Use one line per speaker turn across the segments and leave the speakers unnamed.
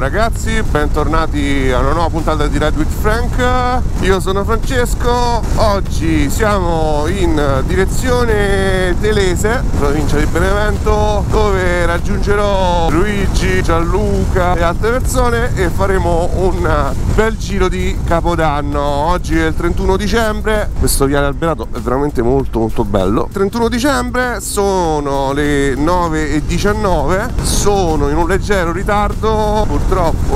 ragazzi, bentornati a una nuova puntata di Red with Frank. Io sono Francesco, oggi siamo in direzione Telese, provincia di Benevento, dove raggiungerò Luigi, Gianluca e altre persone e faremo un bel giro di Capodanno. Oggi è il 31 dicembre, questo viale alberato è veramente molto molto bello. 31 dicembre sono le 9.19, sono in un leggero ritardo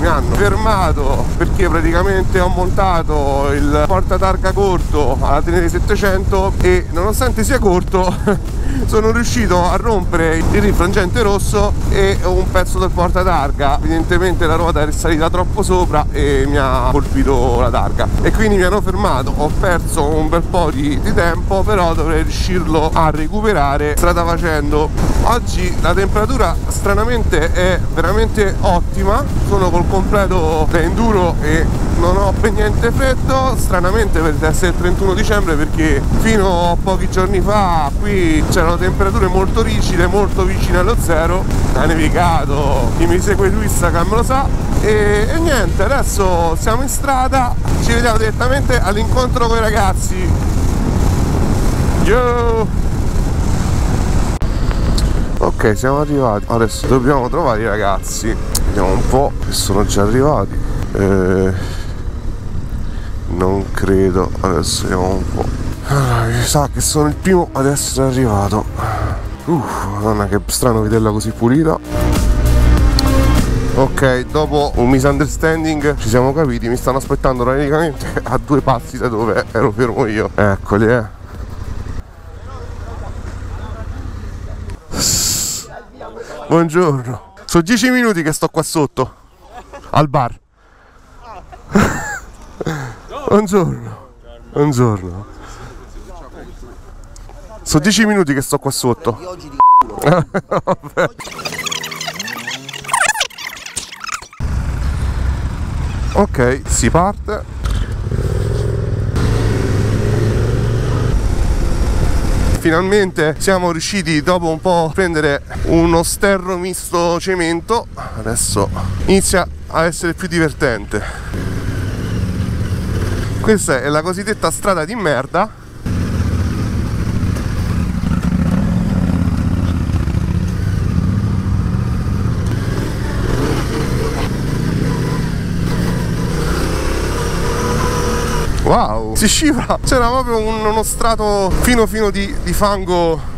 mi hanno fermato perché praticamente ho montato il portatarga corto alla Tenere 700 e nonostante sia corto sono riuscito a rompere il rifrangente rosso e un pezzo del portatarga evidentemente la ruota è salita troppo sopra e mi ha colpito la targa. E quindi mi hanno fermato. Ho perso un bel po' di, di tempo però dovrei riuscirlo a recuperare strada facendo. Oggi la temperatura stranamente è veramente ottima sono col completo da enduro e non ho per niente freddo. Stranamente per essere il 31 dicembre perché fino a pochi giorni fa qui c'erano temperature molto rigide molto vicine allo zero. Ha nevicato chi mi segue su Instagram lo sa. E, e niente adesso siamo in strada. Ci vediamo direttamente all'incontro con i ragazzi. Yo! Ok siamo arrivati. Adesso dobbiamo trovare i ragazzi vediamo un po' che sono già arrivati. Eh, non credo adesso vediamo un po' allora, mi sa che sono il primo ad essere arrivato. Uff madonna che strano vederla così pulita. Ok dopo un misunderstanding ci siamo capiti mi stanno aspettando praticamente a due passi da dove ero fermo io. Eccoli eh. Buongiorno. Sono dieci minuti che sto qua sotto. Al bar. Buongiorno. Buongiorno. Sono dieci minuti che sto qua sotto. ok, si parte. Finalmente siamo riusciti dopo un po' a prendere uno sterro misto cemento. Adesso inizia a essere più divertente. Questa è la cosiddetta strada di merda si scivra, c'era proprio un, uno strato fino fino di, di fango.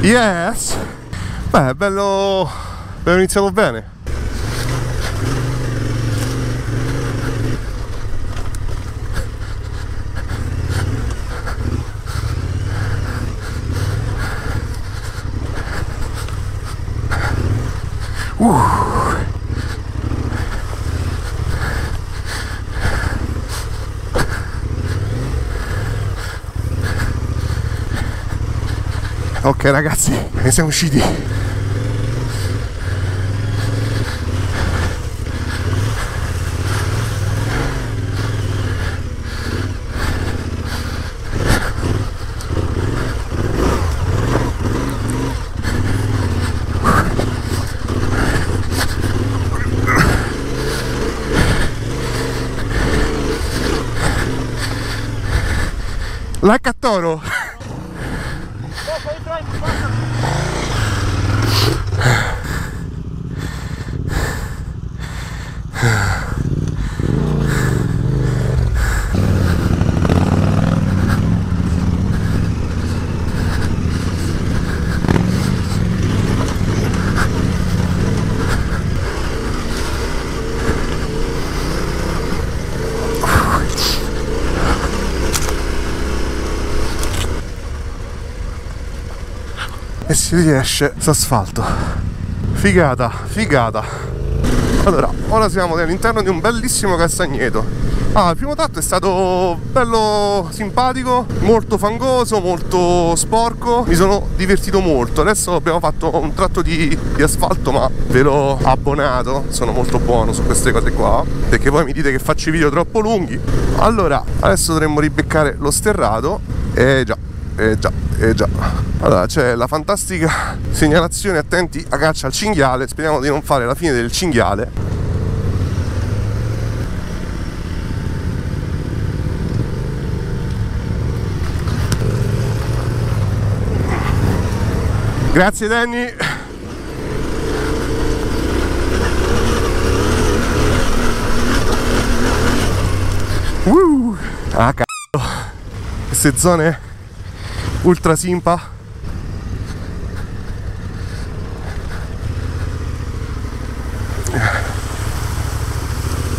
Yes Beh, bello... abbiamo iniziato bene. Uh. Ok ragazzi, ne siamo usciti. La e si riesce su asfalto figata figata allora ora siamo all'interno di un bellissimo castagneto Ah, il primo tratto è stato bello simpatico, molto fangoso, molto sporco. Mi sono divertito molto. Adesso abbiamo fatto un tratto di, di asfalto, ma ve l'ho abbonato. Sono molto buono su queste cose qua. Perché poi mi dite che faccio i video troppo lunghi. Allora, adesso dovremmo ribeccare lo sterrato. Eh già, eh già, eh già. Allora, c'è la fantastica segnalazione attenti a caccia al cinghiale. Speriamo di non fare la fine del cinghiale. Grazie Danny. Uh, ah cazzo. Queste zone ultra simpa.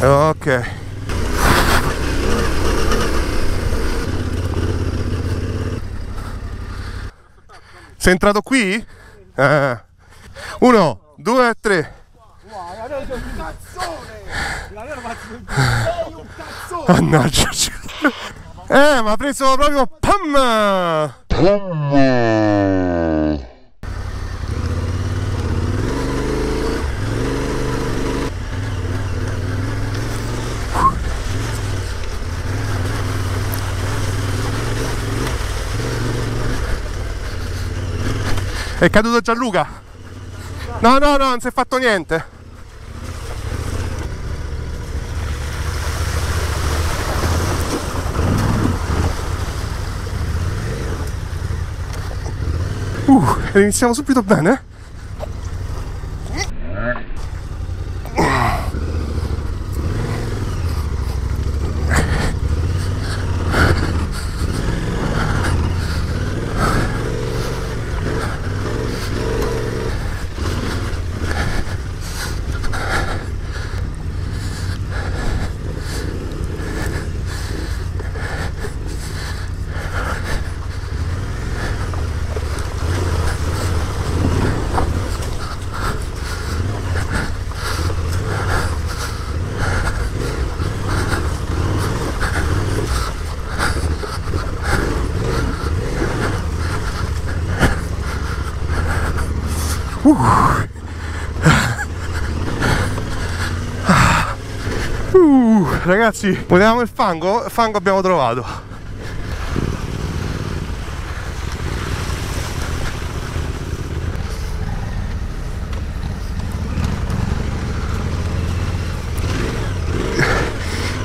Ok. Sei entrato qui? Eh. Uno, due, tre. Mannaggia. Eh, ma ha preso proprio pam! È caduto Gianluca? No, no, no, non si è fatto niente. Uh, iniziamo subito bene. Ragazzi, volevamo il fango? Fango abbiamo trovato.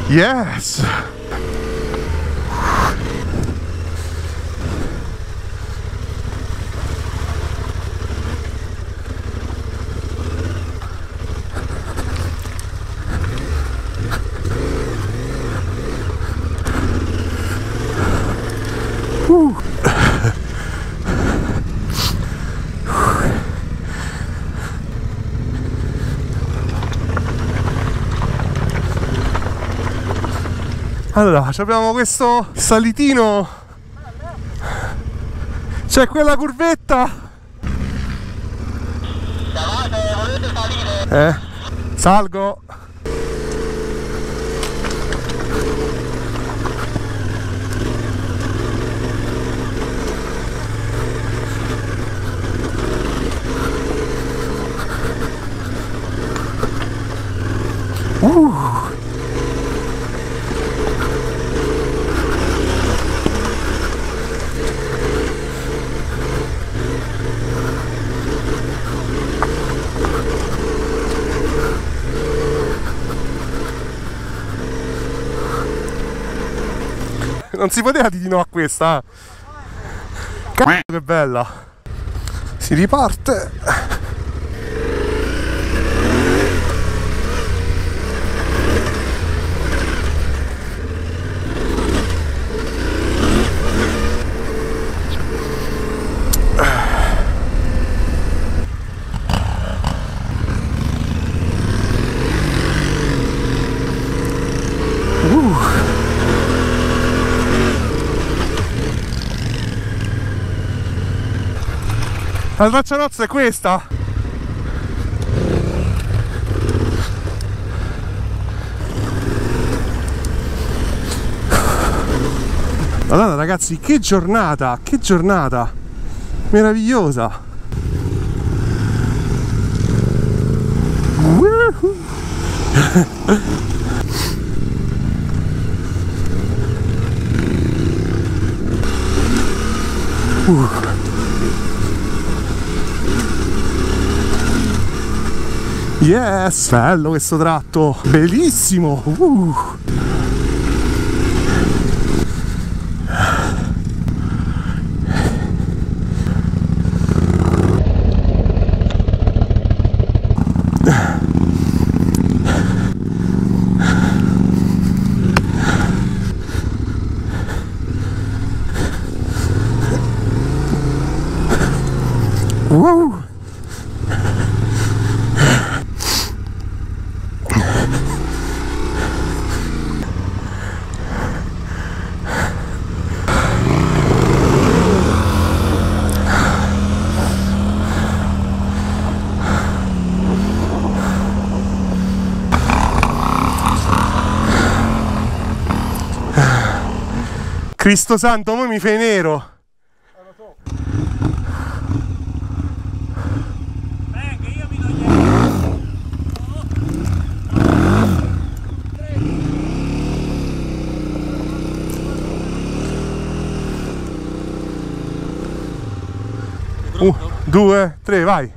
Yes! Allora, abbiamo questo salitino. C'è quella curvetta. Eh? Salgo. Uh. Non si poteva dire di no a questa. Cazzo che bella. Si riparte. La traccia nozza è questa. Madonna ragazzi, che giornata, che giornata meravigliosa. Uh. Yes, bello questo tratto, bellissimo. Uh. Cristo santo, mo mi fai nero. Un, due, tre, vai.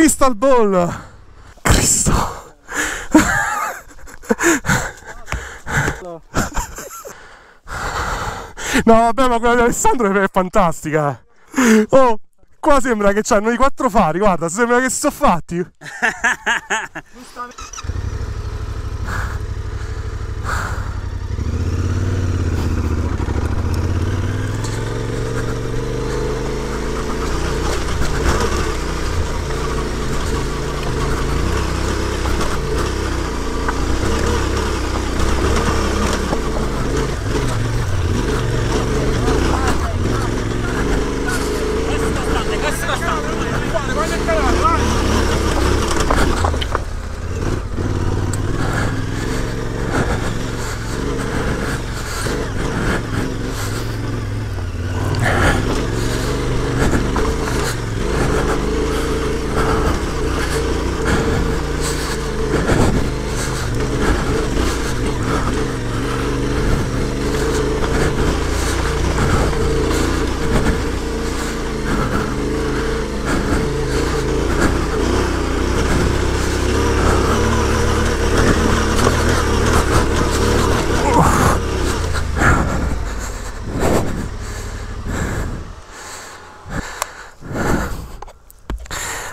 Crystal Ball. Cristo. No, vabbè, ma quella di Alessandro è fantastica. Oh, qua sembra che c'hanno i quattro fari, guarda, sembra che si sono fatti.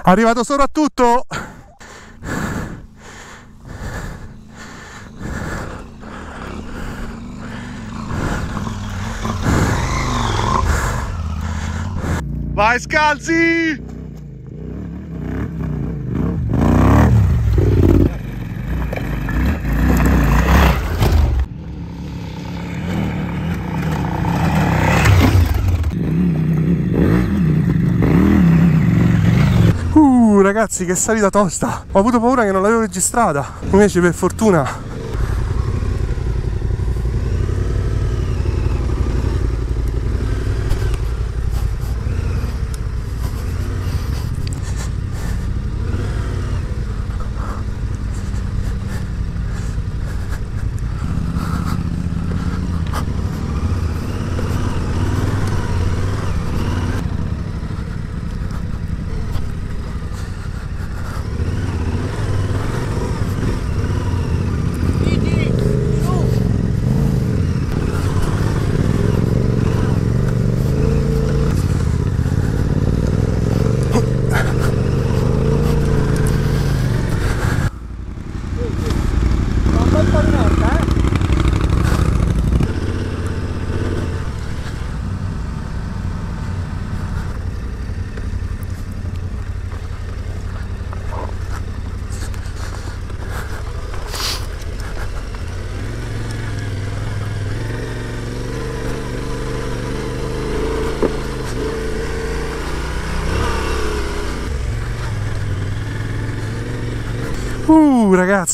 Arrivato soprattutto Vai scalzi! Uh, ragazzi, che salita tosta! Ho avuto paura che non l'avevo registrata. Invece, per fortuna.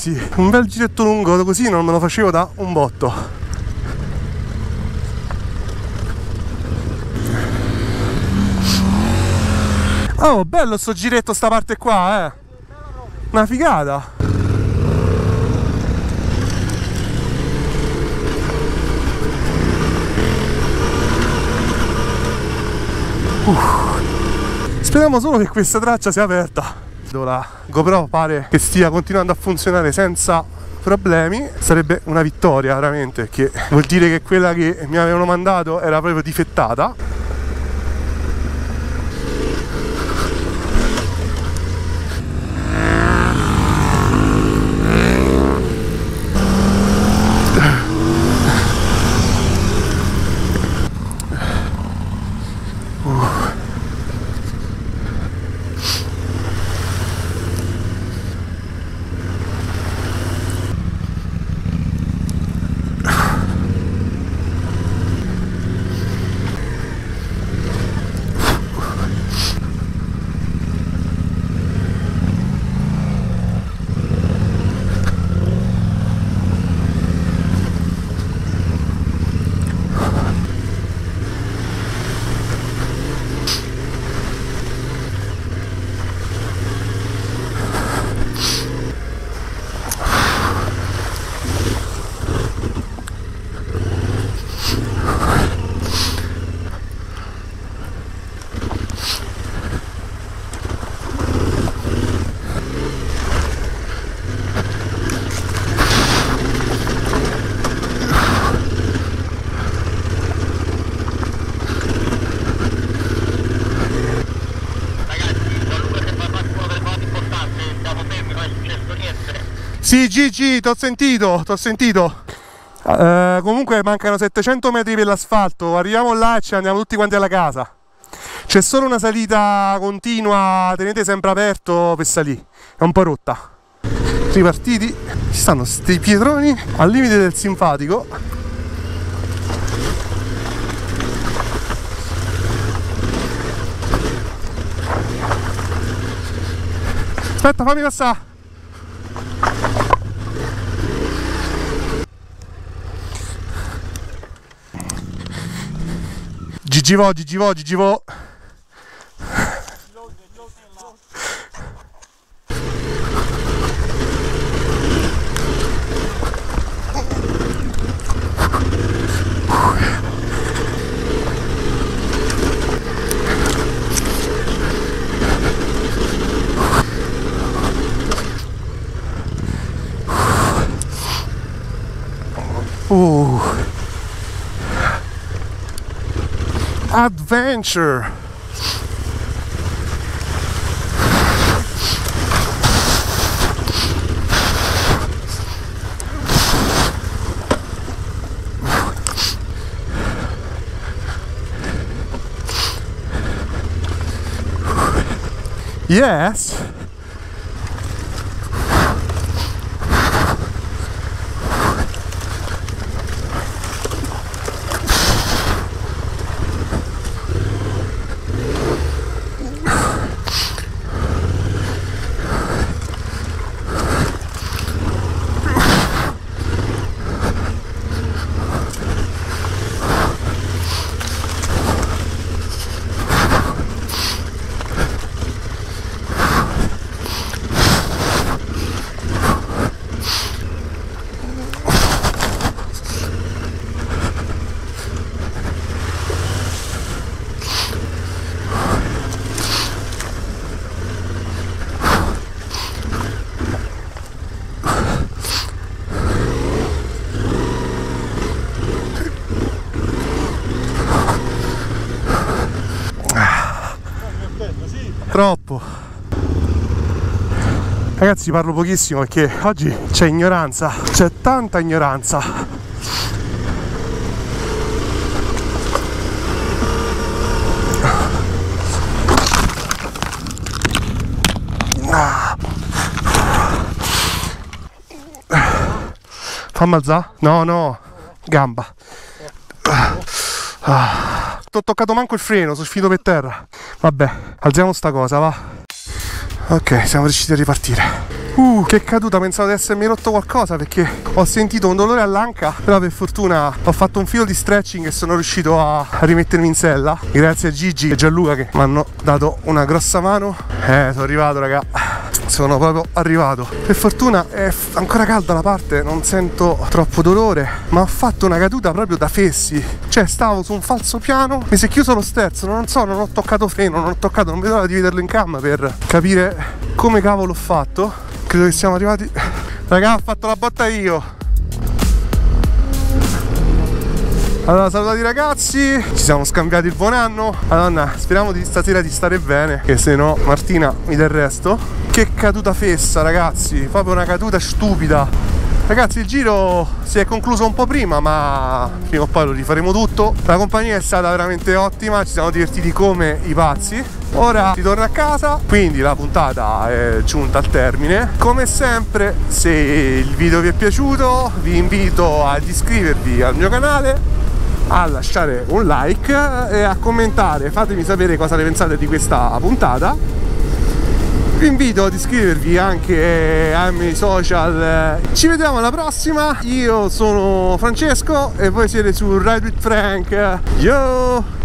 Ragazzi un bel giretto lungo così non me lo facevo da un botto oh bello sto giretto sta parte qua eh una figata Uh. Speriamo solo che questa traccia sia aperta. La GoPro pare che stia continuando a funzionare senza problemi. Sarebbe una vittoria veramente che vuol dire che quella che mi avevano mandato era proprio difettata Gigi, ti ho sentito, ti ho sentito. Uh, comunque mancano 700 metri per l'asfalto, arriviamo là e ci andiamo tutti quanti alla casa. C'è solo una salita continua, tenete sempre aperto per salire, è un po' rotta. Ripartiti, ci stanno sti pietroni al limite del simpatico. Aspetta, fammi passare. Gigivo, Gigivo. Ooh. Adventure. Yes. Troppo. Ragazzi parlo pochissimo perché oggi c'è ignoranza, c'è tanta ignoranza. Fammi alzare? No, no, gamba. Ah. Ho toccato manco il freno, sono finito per terra. Vabbè, alziamo sta cosa, va. Ok, siamo riusciti a ripartire. Uh, che caduta, pensavo di essermi rotto qualcosa perché ho sentito un dolore all'anca, però per fortuna ho fatto un filo di stretching e sono riuscito a rimettermi in sella. Grazie a Gigi e Gianluca che mi hanno dato una grossa mano. Eh, sono arrivato, raga. Sono proprio arrivato. Per fortuna è ancora calda la parte, non sento troppo dolore, ma ho fatto una caduta proprio da fessi. Cioè, stavo su un falso piano, mi si è chiuso lo sterzo, non so, non ho toccato freno, non ho toccato, non vedo l'ora di vederlo in cam per capire come cavolo ho fatto credo che siamo arrivati raga ho fatto la botta io allora salutati ragazzi. Ci siamo scambiati il buon anno. Madonna speriamo di stasera di stare bene che se no Martina mi dà il resto. Che caduta fessa ragazzi. Proprio una caduta stupida. Ragazzi il giro si è concluso un po' prima ma prima o poi lo rifaremo tutto. La compagnia è stata veramente ottima, ci siamo divertiti come i pazzi. Ora ritorno a casa, quindi la puntata è giunta al termine. Come sempre, se il video vi è piaciuto, vi invito ad iscrivervi al mio canale, a lasciare un like e a commentare. Fatemi sapere cosa ne pensate di questa puntata. Vi invito ad iscrivervi anche ai miei social. Ci vediamo alla prossima. Io sono Francesco e voi siete su Ride with Frank. Yo!